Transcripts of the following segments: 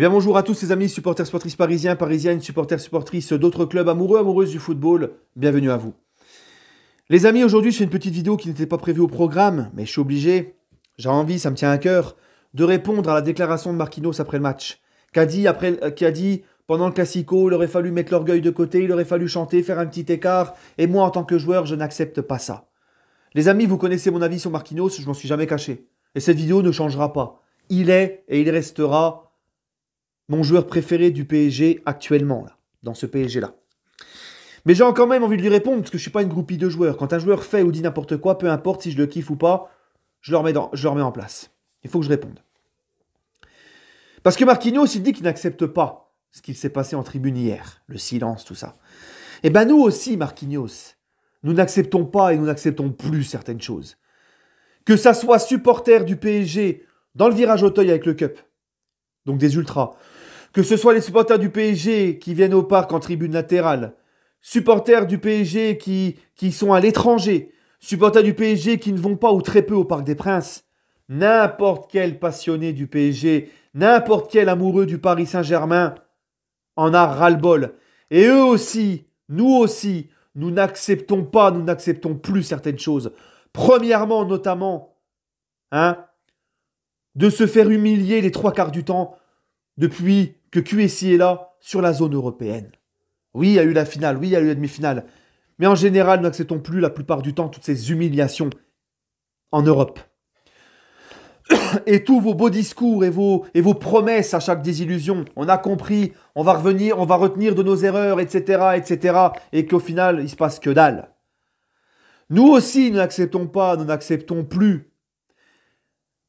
Eh bien bonjour à tous ces amis supporters sportifs parisiens, parisiennes, supporters, supportrices d'autres clubs amoureux, amoureuses du football. Bienvenue à vous. Les amis, aujourd'hui je fais une petite vidéo qui n'était pas prévue au programme, mais je suis obligé, j'ai envie, ça me tient à cœur, de répondre à la déclaration de Marquinhos après le match. Qu'a dit, après, euh, qui a dit pendant le Classico, il aurait fallu mettre l'orgueil de côté, il aurait fallu chanter, faire un petit écart, et moi en tant que joueur, je n'accepte pas ça. Les amis, vous connaissez mon avis sur Marquinhos, je m'en suis jamais caché. Et cette vidéo ne changera pas. Il est et il restera mon joueur préféré du PSG actuellement, dans ce PSG-là. Mais j'ai quand même envie de lui répondre, parce que je ne suis pas une groupie de joueurs. Quand un joueur fait ou dit n'importe quoi, peu importe si je le kiffe ou pas, je le remets, en place. Il faut que je réponde. Parce que Marquinhos, il dit qu'il n'accepte pas ce qu'il s'est passé en tribune hier, le silence, tout ça. Eh ben nous aussi, Marquinhos, nous n'acceptons pas et nous n'acceptons plus certaines choses. Que ça soit supporter du PSG dans le virage Auteuil avec le Cup, donc des ultras, que ce soit les supporters du PSG qui viennent au parc en tribune latérale, supporters du PSG qui, sont à l'étranger, supporters du PSG qui ne vont pas ou très peu au Parc des Princes, n'importe quel passionné du PSG, n'importe quel amoureux du Paris Saint-Germain en a ras-le-bol. Et eux aussi, nous aussi, nous n'acceptons pas, nous n'acceptons plus certaines choses. Premièrement, notamment, hein, de se faire humilier les trois quarts du temps depuis que QSI est là sur la zone européenne. Oui, il y a eu la finale, oui, il y a eu la demi-finale. Mais en général, nous n'acceptons plus la plupart du temps toutes ces humiliations en Europe. Et tous vos beaux discours et vos, promesses à chaque désillusion, on a compris, on va revenir, on va retenir de nos erreurs, etc., etc., et qu'au final, il se passe que dalle. Nous aussi, nous n'acceptons pas, nous n'acceptons plus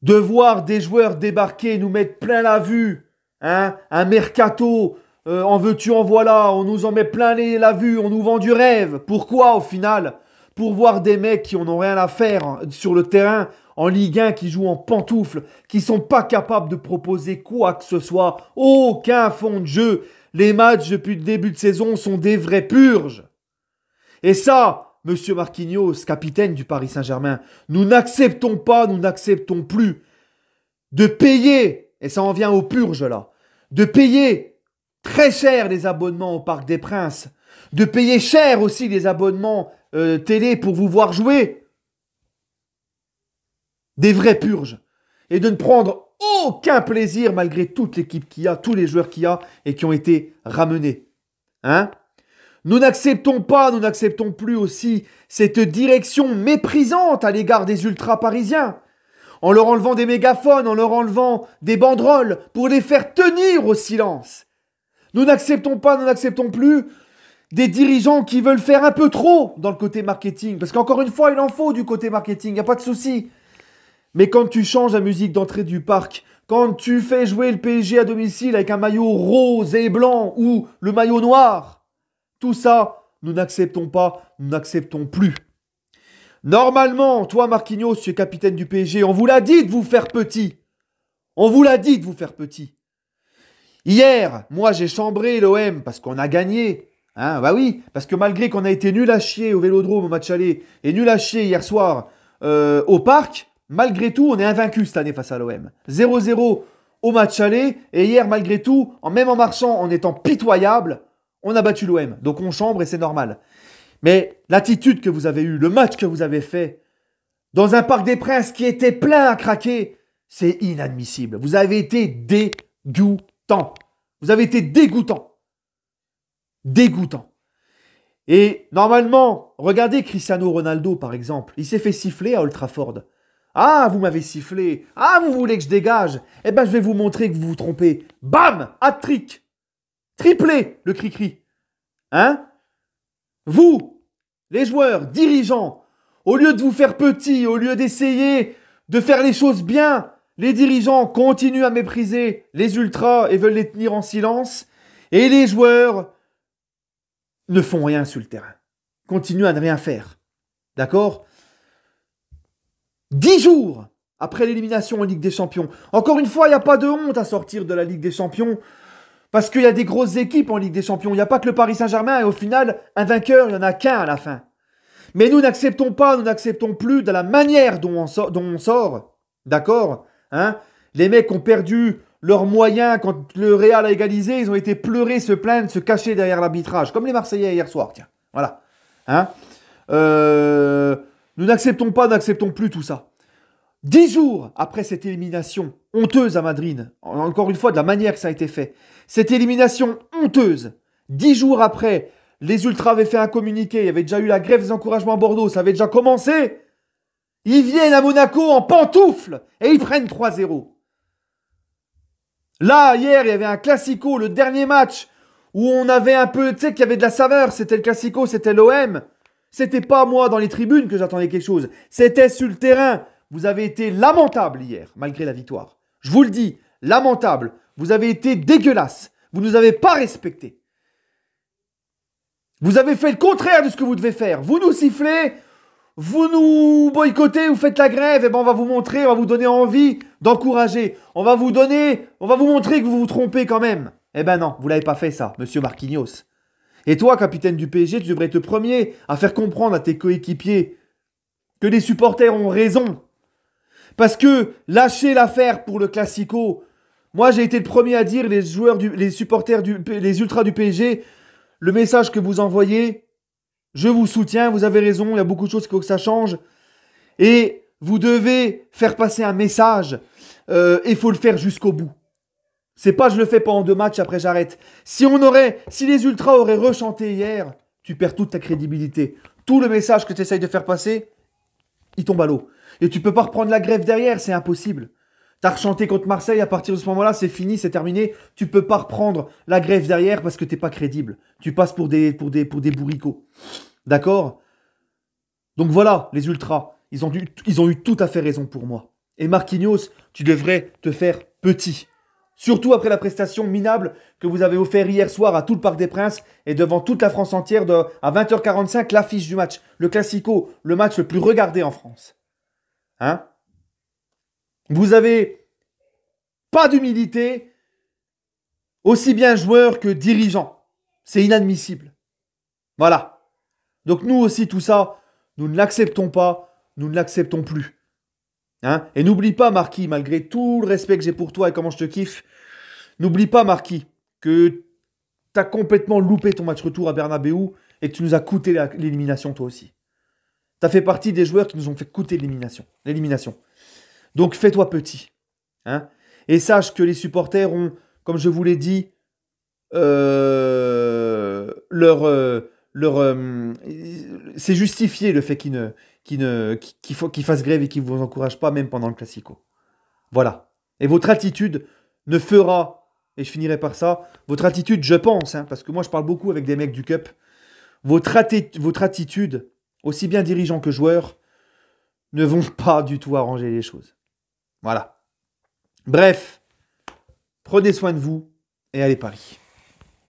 de voir des joueurs débarquer, nous mettre plein la vue, Hein? Un mercato, euh, en veux-tu, en voilà, on nous en met plein les, la vue, on nous vend du rêve. Pourquoi au final? Pour voir des mecs qui en ont rien à faire hein, sur le terrain, en Ligue 1, qui jouent en pantoufles, qui sont pas capables de proposer quoi que ce soit, aucun fond de jeu. Les matchs depuis le début de saison sont des vraies purges. Et ça, Monsieur Marquinhos, capitaine du Paris Saint-Germain, nous n'acceptons pas, nous n'acceptons plus de payer, et ça en vient aux purges là, de payer très cher les abonnements au Parc des Princes, de payer cher aussi les abonnements euh, télé pour vous voir jouer. Des vraies purges. Et de ne prendre aucun plaisir malgré toute l'équipe qu'il y a, tous les joueurs qu'il y a et qui ont été ramenés. Hein? Nous n'acceptons pas, nous n'acceptons plus aussi cette direction méprisante à l'égard des ultras parisiens en leur enlevant des mégaphones, en leur enlevant des banderoles, pour les faire tenir au silence. Nous n'acceptons pas, nous n'acceptons plus des dirigeants qui veulent faire un peu trop dans le côté marketing. Parce qu'encore une fois, il en faut du côté marketing, il n'y a pas de souci. Mais quand tu changes la musique d'entrée du parc, quand tu fais jouer le PSG à domicile avec un maillot rose et blanc ou le maillot noir, tout ça, nous n'acceptons pas, nous n'acceptons plus. Normalement, toi, Marquinhos, tu es capitaine du PSG. On vous l'a dit de vous faire petit. On vous l'a dit de vous faire petit. Hier, moi, j'ai chambré l'OM parce qu'on a gagné. Hein, bah oui, parce que malgré qu'on a été nul à chier au Vélodrome au match aller et nul à chier hier soir euh, au parc, malgré tout, on est invaincu cette année face à l'OM. 0-0 au match aller et hier, malgré tout, même en marchant, en étant pitoyable, on a battu l'OM. Donc on chambre et c'est normal. Mais l'attitude que vous avez eue, le match que vous avez fait, dans un parc des princes qui était plein à craquer, c'est inadmissible. Vous avez été dégoûtant. Vous avez été dégoûtant. Dégoûtant. Et normalement, regardez Cristiano Ronaldo par exemple. Il s'est fait siffler à Old Trafford. Ah, vous m'avez sifflé. Ah, vous voulez que je dégage Eh ben, je vais vous montrer que vous vous trompez. Bam Hat-trick Triplé, le cri-cri. Hein? Vous, les joueurs, dirigeants, au lieu de vous faire petit, au lieu d'essayer de faire les choses bien, les dirigeants continuent à mépriser les ultras et veulent les tenir en silence. Et les joueurs ne font rien sur le terrain. Continuent à ne rien faire. D'accord? Dix jours après l'élimination en Ligue des Champions. Encore une fois, il n'y a pas de honte à sortir de la Ligue des Champions. Parce qu'il y a des grosses équipes en Ligue des Champions. Il n'y a pas que le Paris Saint-Germain et au final, un vainqueur, il n'y en a qu'un à la fin. Mais nous n'acceptons pas, nous n'acceptons plus de la manière dont on sort. D'accord? Hein? Les mecs ont perdu leurs moyens, quand le Real a égalisé, ils ont été pleurer, se plaindre, se cacher derrière l'arbitrage, comme les Marseillais hier soir, tiens. Voilà. Hein? Euh, nous n'acceptons pas, n'acceptons plus tout ça. Dix jours après cette élimination honteuse à Madrid, encore une fois de la manière que ça a été fait, cette élimination honteuse, dix jours après, les Ultras avaient fait un communiqué, il y avait déjà eu la grève des encouragements à Bordeaux, ça avait déjà commencé. Ils viennent à Monaco en pantoufles et ils prennent 3-0. Là, hier, il y avait un classico, le dernier match, où on avait un peu, tu sais, qu'il y avait de la saveur. C'était le classico, c'était l'OM. C'était pas moi dans les tribunes que j'attendais quelque chose. C'était sur le terrain. Vous avez été lamentable hier, malgré la victoire. Je vous le dis, lamentable. Vous avez été dégueulasse. Vous ne nous avez pas respectés. Vous avez fait le contraire de ce que vous devez faire. Vous nous sifflez, vous nous boycottez, vous faites la grève, et ben on va vous montrer, on va vous donner envie d'encourager. On va vous donner, on va vous montrer que vous vous trompez quand même. Eh ben non, vous l'avez pas fait ça, monsieur Marquinhos. Et toi, capitaine du PSG, tu devrais être le premier à faire comprendre à tes coéquipiers que les supporters ont raison. Parce que lâcher l'affaire pour le Classico, moi j'ai été le premier à dire les joueurs les supporters les ultras du PSG, le message que vous envoyez, je vous soutiens, vous avez raison, il y a beaucoup de choses qu'il faut que ça change. Et vous devez faire passer un message. Euh, il faut le faire jusqu'au bout. C'est pas je le fais pendant deux matchs, après j'arrête. Si on aurait, si les ultras auraient rechanté hier, tu perds toute ta crédibilité. Tout le message que tu essayes de faire passer, il tombe à l'eau. Et tu peux pas reprendre la grève derrière, c'est impossible. T'as rechanté contre Marseille, à partir de ce moment-là, c'est fini, c'est terminé. Tu peux pas reprendre la grève derrière parce que t'es pas crédible. Tu passes pour des, pour bourricots. D'accord? Donc voilà, les ultras, ils ont, ils ont eu tout à fait raison pour moi. Et Marquinhos, tu devrais te faire petit. Surtout après la prestation minable que vous avez offert hier soir à tout le Parc des Princes et devant toute la France entière de, à 20h45, l'affiche du match. Le Classico, le match le plus regardé en France. Hein? Vous avez pas d'humilité, aussi bien joueur que dirigeant. C'est inadmissible. Voilà. Donc nous aussi, tout ça, nous ne l'acceptons pas, nous ne l'acceptons plus. Hein? Et n'oublie pas, Marquis, malgré tout le respect que j'ai pour toi et comment je te kiffe, n'oublie pas, Marquis, que tu as complètement loupé ton match retour à Bernabeu et que tu nous as coûté l'élimination toi aussi. Tu as fait partie des joueurs qui nous ont fait coûter l'élimination. Donc fais-toi petit. Hein et sache que les supporters ont, comme je vous l'ai dit, euh, leur, euh, leur, euh, c'est justifié le fait qu'ils ne, ne, qu'ils fassent grève et qu'ils vous encouragent pas même pendant le classico. Voilà. Et votre attitude ne fera, et je finirai par ça, votre attitude, je pense, hein, parce que moi je parle beaucoup avec des mecs du Cup, votre attitude, aussi bien dirigeant que joueur, ne vont pas du tout arranger les choses. Voilà. Bref, prenez soin de vous et allez Paris.